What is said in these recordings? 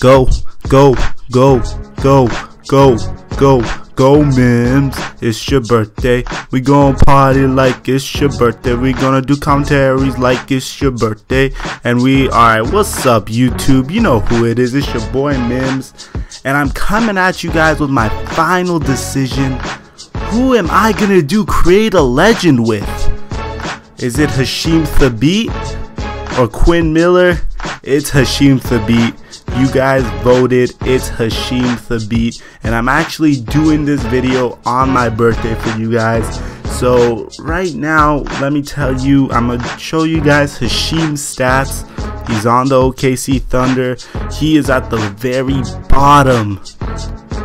Go, go, go, go, go, go, go, Mims. It's your birthday. We gon' party like it's your birthday. We gonna do commentaries like it's your birthday. And we, alright, what's up, YouTube? You know who it is. It's your boy Mims. And I'm coming at you guys with my final decision. Who am I gonna do Create a Legend with? Is it Hasheem Thabeet or Quincy Miller? It's Hasheem Thabeet. You guys voted. It's Hasheem Thabeet. And I'm actually doing this video on my birthday for you guys. So right now, let me tell you, I'm going to show you guys Hasheem's stats. He's on the OKC Thunder. He is at the very bottom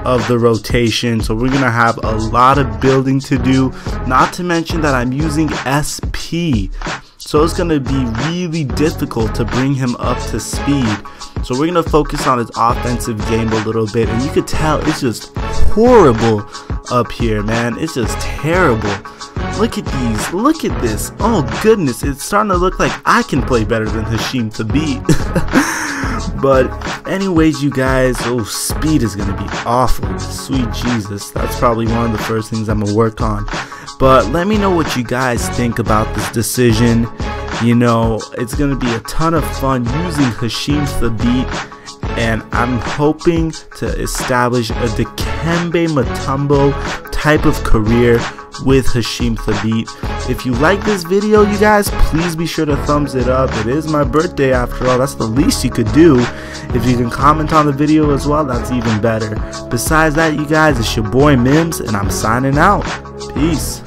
of the rotation so we're gonna have a lot of building to do not to mention that I'm using SP so it's gonna be really difficult to bring him up to speed. So we're gonna focus on his offensive game a little bit and you could tell it's just horrible up here man. It's just terrible. Look at these. Look at this. Oh goodness. It's starting to look like I can play better than Hasheem Thabeet But anyways, you guys, oh, speed is gonna be awful. Sweet Jesus, that's probably one of the first things I'm gonna work on. But let me know what you guys think about this decision. You know, it's gonna be a ton of fun using Hasheem Thabeet, and I'm hoping to establish a Dikembe Mutombo type of career with Hasheem Thabeet. If you like this video, you guys, please be sure to thumbs it up. It is my birthday after all. That's the least you could do. If you can comment on the video as well, that's even better. Besides that, you guys, it's your boy Mims, and I'm signing out. Peace.